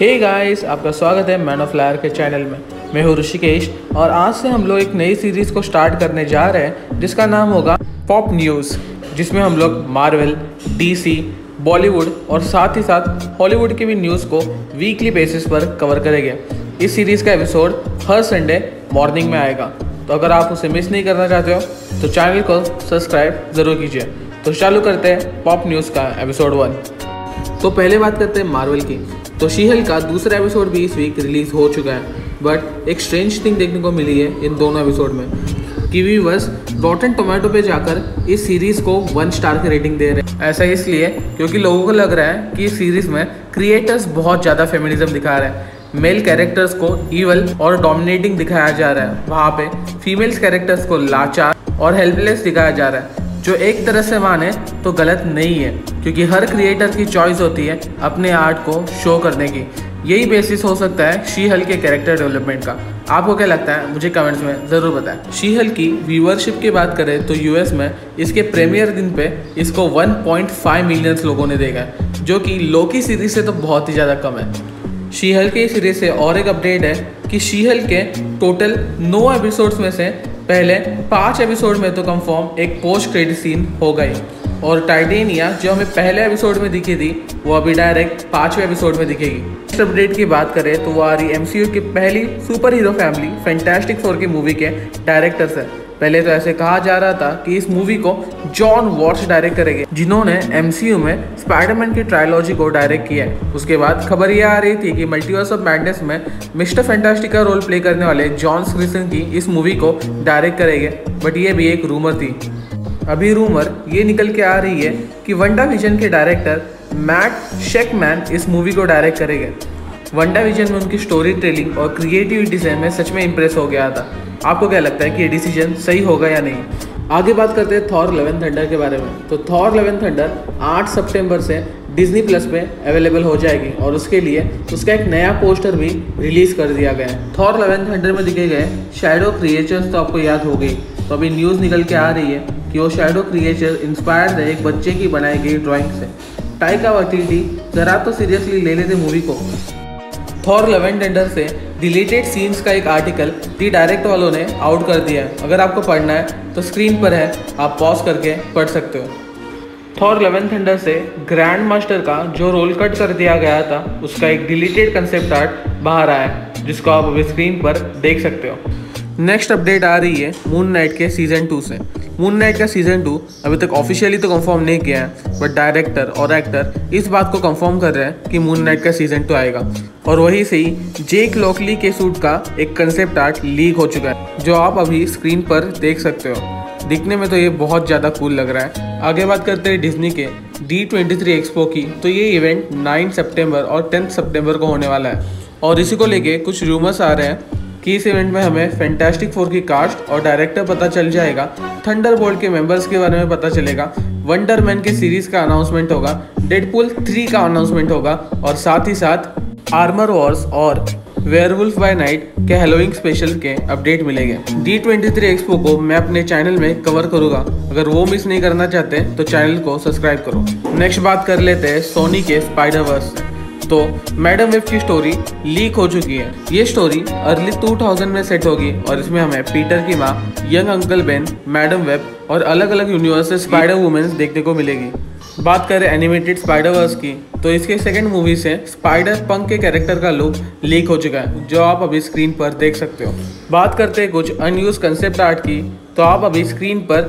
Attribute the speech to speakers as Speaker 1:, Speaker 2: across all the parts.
Speaker 1: हे hey guys आपका स्वागत है मैन ऑफ़ लायर के चैनल में। मैं हूँ ऋषिकेश और आज से हम लोग एक नई सीरीज़ को स्टार्ट करने जा रहे हैं, जिसका नाम होगा पॉप न्यूज़ जिसमें हम लोग मार्वल डीसी बॉलीवुड और साथ ही साथ हॉलीवुड की भी न्यूज़ को वीकली बेसिस पर कवर करेंगे। इस सीरीज़ का एपिसोड हर संडे मॉर्निंग में आएगा। तो अगर आप उसे मिस नहीं करना चाहते हो तो चैनल को सब्सक्राइब ज़रूर कीजिए। तो चालू करते हैं पॉप न्यूज़ का एपिसोड वन तो पहले बात करते हैं मार्वल की। तो शीहल का दूसरा एपिसोड भी इस वीक रिलीज़ हो चुका है। बट एक स्ट्रेंज थिंग देखने को मिली है इन दोनों एपिसोड में कि व्यूवर्स रॉटन टोमेटो पे जाकर इस सीरीज़ को वन स्टार की रेटिंग दे रहे हैं। ऐसा इसलिए क्योंकि लोगों को लग रहा है कि इस सीरीज़ में क्रिएटर्स बहुत ज़्यादा फेमिनिज्म दिखा रहे हैं। मेल कैरेक्टर्स को इवल और डोमिनेटिंग दिखाया जा रहा है। वहाँ पे फीमेल्स कैरेक्टर्स को लाचार और हेल्पलेस दिखाया जा रहा है। जो एक तरह से माने तो गलत नहीं है, क्योंकि हर क्रिएटर की चॉइस होती है अपने आर्ट को शो करने की। यही बेसिस हो सकता है शी हल के कैरेक्टर डेवलपमेंट का। आपको क्या लगता है? मुझे कमेंट्स में ज़रूर बताएँ। शी हल की व्यूअरशिप की बात करें तो यूएस में इसके प्रीमियर दिन पे इसको 1.5 मिलियंस लोगों ने देखा है, जो कि लोकी सीरीज़ से तो बहुत ही ज़्यादा कम है। शीहल के सीरीज़ से और एक अपडेट है कि शीहल के टोटल नौ एपिसोड्स में से पहले पाँच एपिसोड में तो कंफर्म एक पोस्ट क्रेडिट सीन हो गई। और टाइटेनिया जो हमें पहले एपिसोड में दिखी थी, वो अभी डायरेक्ट पाँचवें एपिसोड में दिखेगी। नेक्स्ट अपडेट की बात करें तो वो आ रही एमसीयू की पहली super hero family Fantastic Four की मूवी के डायरेक्टर है। पहले तो ऐसे कहा जा रहा था कि इस मूवी को जॉन वॉट्स डायरेक्ट करेंगे, जिन्होंने एमसीयू में स्पाइडरमैन की ट्रायोलॉजी को डायरेक्ट किया है। उसके बाद खबर ये आ रही थी कि मल्टीवर्स ऑफ़ मैडनेस में मिस्टर फैंटास्टिक का रोल प्ले करने वाले जॉन स्क्रिसन की इस मूवी को डायरेक्ट करेंगे। बट ये भी एक रूमर थी। अभी रूमर ये निकल के आ रही है कि वंडा विजन के डायरेक्टर मैट शेकमैन इस मूवी को डायरेक्ट करेंगे। वंडा विजन में उनकी स्टोरी टेलिंग और क्रिएटिविटी से मैं सच में इम्प्रेस हो गया था। आपको क्या लगता है कि ये डिसीज़न सही होगा या नहीं? आगे बात करते हैं थॉर लेवन थंडर के बारे में। तो थॉर लेवन थंडर 8 सितंबर से डिज्नी प्लस पे अवेलेबल हो जाएगी और उसके लिए उसका एक नया पोस्टर भी रिलीज़ कर दिया गया है। थॉर लेवन थंडर में दिखे गए शेडो क्रिएचर्स तो आपको याद हो गई तो अभी न्यूज़ निकल के आ रही है कि वो शेडो क्रिएचर इंस्पायर्ड है एक बच्चे की बनाई गई ड्राइंग से। टाइका वटीटी ज़रा तो सीरियसली ले लेते मूवी को। थॉर लेवन टेंडर से डिलीटेड सीन्स का एक आर्टिकल दी डायरेक्ट वालों ने आउट कर दिया है। अगर आपको पढ़ना है तो स्क्रीन पर है, आप पॉज करके पढ़ सकते हो। थॉर लेवन थंडर से ग्रैंड मास्टर का जो रोल कट कर दिया गया था, उसका एक डिलीटेड कंसेप्ट आर्ट बाहर आया है, जिसको आप अभी स्क्रीन पर देख सकते हो। नेक्स्ट अपडेट आ रही है मून नाइट के सीज़न टू से। मून नाइट का सीज़न टू अभी तक ऑफिशियली तो कंफर्म नहीं किया है बट डायरेक्टर और एक्टर इस बात को कंफर्म कर रहे हैं कि मून नाइट का सीज़न टू आएगा। और वही से ही जेक लॉकली के सूट का एक कंसेप्ट आर्ट लीक हो चुका है, जो आप अभी स्क्रीन पर देख सकते हो। दिखने में तो ये बहुत ज़्यादा कूल लग रहा है। आगे बात करते हैं डिज्नी के डी ट्वेंटी थ्री एक्सपो की। तो ये इवेंट 9 सितंबर और 10 सितंबर को होने वाला है। और इसी को लेके कुछ रूमर्स आ रहे हैं कि इस इवेंट में हमें फैंटास्टिक फोर की कास्ट और डायरेक्टर पता चल जाएगा। थंडर के मेंबर्स के बारे में पता चलेगा। वंडर मैन के सीरीज़ का अनाउंसमेंट होगा। डेडपुल थ्री का अनाउंसमेंट होगा। और साथ ही साथ आर्मर वॉर्स और वेयरवुल्फ बाय नाइट के हेलोइंग स्पेशल के अपडेट मिलेंगे। डी ट्वेंटी थ्री एक्सपो को मैं अपने चैनल में कवर करूँगा। अगर वो मिस नहीं करना चाहते तो चैनल को सब्सक्राइब करो। नेक्स्ट बात कर लेते हैं सोनी के स्पाइडर वर्स से तो मैडम वेब की स्टोरी लीक हो चुकी है। ये स्टोरी अर्ली 2000 में सेट होगी और इसमें हमें पीटर की माँ young uncle Ben Madame Web और अलग अलग यूनिवर्स स्पाइडर वुमेन्स देखने को मिलेगी। बात करें एनिमेटेड स्पाइडर वर्स की तो इसके सेकेंड मूवी से स्पाइडर पंक के कैरेक्टर का लुक लीक हो चुका है, जो आप अभी स्क्रीन पर देख सकते हो। बात करते हैं कुछ अनयूज कंसेप्ट आर्ट की तो आप अभी स्क्रीन पर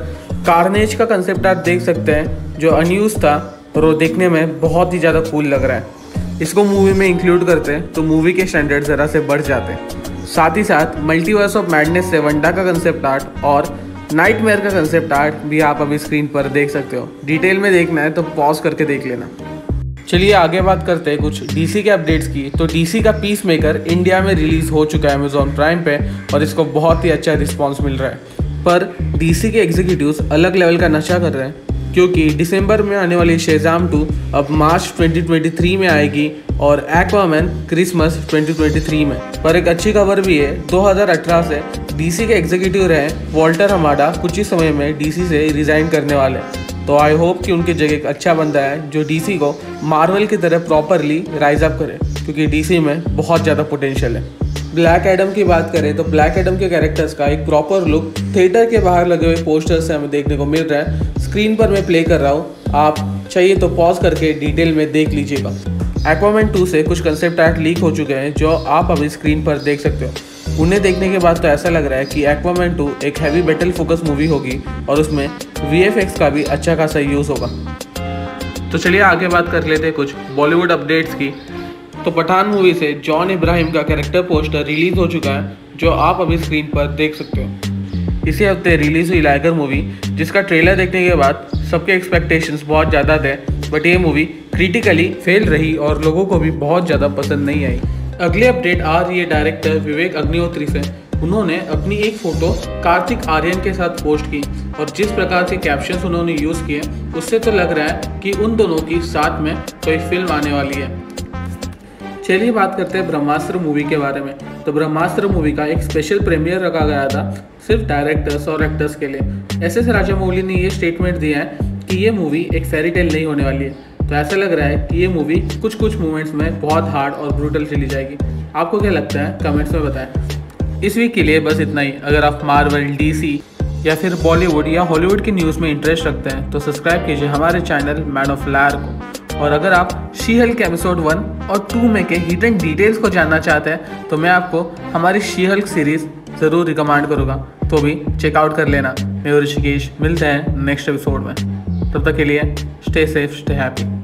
Speaker 1: कार्नेज का कंसेप्ट आर्ट देख सकते हैं, जो अनयूज था और वो देखने में बहुत ही ज़्यादा कूल लग रहा है। इसको मूवी में इंक्लूड करते हैं तो मूवी के स्टैंडर्ड ज़रा से बढ़ जाते हैं। साथ ही साथ मल्टीवर्स ऑफ़ मैडनेस से वंडा का कंसेप्ट आर्ट और नाइट का कंसेप्ट आर्ट भी आप अभी स्क्रीन पर देख सकते हो। डिटेल में देखना है तो पॉज करके देख लेना। चलिए, आगे बात करते हैं कुछ डीसी के अपडेट्स की। तो डीसी का पीस मेकर इंडिया में रिलीज़ हो चुका है अमेजोन प्राइम पे और इसको बहुत ही अच्छा रिस्पॉन्स मिल रहा है। पर डीसी के एग्जीक्यूटिव्स अलग लेवल का नशा कर रहे हैं। क्योंकि दिसंबर में आने वाली शेजाम टू अब मार्च 2023 में आएगी और एक्वामैन क्रिसमस 2023 में। पर एक अच्छी खबर भी है 2018 से डीसी के एग्जीक्यूटिव रहे वॉल्टर हमाडा कुछ ही समय में डीसी से रिजाइन करने वाले। तो आई होप कि उनकी जगह एक अच्छा बंदा है जो डीसी को मार्वल की तरह प्रॉपरली राइज अप करे, क्योंकि डीसी में बहुत ज़्यादा पोटेंशियल है। ब्लैक एडम की बात करें तो ब्लैक एडम के कैरेक्टर्स का एक प्रॉपर लुक थिएटर के बाहर लगे हुए पोस्टर से हमें देखने को मिल रहा है। स्क्रीन पर मैं प्ले कर रहा हूँ। आप चाहिए तो पॉज करके डिटेल में देख लीजिएगा। एक्वामेंट टू से कुछ कंसेप्ट आर्ट लीक हो चुके हैं, जो आप अभी स्क्रीन पर देख सकते हो। उन्हें देखने के बाद तो ऐसा लग रहा है कि एक्वामेंट टू एक हैवी बैटल फोकस मूवी होगी और उसमें वीएफएक्स का भी अच्छा खासा यूज़ होगा। तो चलिए आगे बात कर लेते हैं कुछ बॉलीवुड अपडेट्स की। तो पठान मूवी से जॉन इब्राहिम का कैरेक्टर पोस्टर रिलीज़ हो चुका है, जो आप अभी स्क्रीन पर देख सकते हो। इसी हफ़्ते रिलीज़ हुई लाइगर मूवी, जिसका ट्रेलर देखने के बाद सबके एक्सपेक्टेशंस बहुत ज़्यादा थे बट ये मूवी क्रिटिकली फेल रही और लोगों को भी बहुत ज़्यादा पसंद नहीं आई। अगली अपडेट आ रही है डायरेक्टर विवेक अग्निहोत्री से। उन्होंने अपनी एक फ़ोटो कार्तिक आर्यन के साथ पोस्ट की और जिस प्रकार के कैप्शंस उन्होंने यूज़ किए, उससे तो लग रहा है कि उन दोनों की साथ में कोई फ़िल्म आने वाली है। चलिए बात करते हैं ब्रह्मास्त्र मूवी के बारे में। तो ब्रह्मास्त्र मूवी का एक स्पेशल प्रीमियर रखा गया था। सिर्फ़ डायरेक्टर्स और एक्टर्स के लिए। एस एस राजा मौली ने ये स्टेटमेंट दिया है कि ये मूवी एक फेरी टेल नहीं होने वाली है। तो ऐसा लग रहा है कि ये मूवी कुछ कुछ मोमेंट्स में बहुत हार्ड और ब्रूटल चली जाएगी। आपको क्या लगता है? कमेंट्स में बताएँ। इस वीक के लिए बस इतना ही। अगर आप मार्वल डी या फिर बॉलीवुड या हॉलीवुड की न्यूज़ में इंटरेस्ट रखते हैं तो सब्सक्राइब कीजिए हमारे चैनल मैन ऑफ़ लैर को। और अगर आप शी हल के एपिसोड वन और टू में के हिडन डिटेल्स को जानना चाहते हैं तो मैं आपको हमारी शी हल्क सीरीज़ ज़रूर रिकमेंड करूँगा। तो भी चेकआउट कर लेना। मैं ऋषिकेश मिलते हैं नेक्स्ट एपिसोड में। तब तक के लिए स्टे सेफ़ स्टे हैप्पी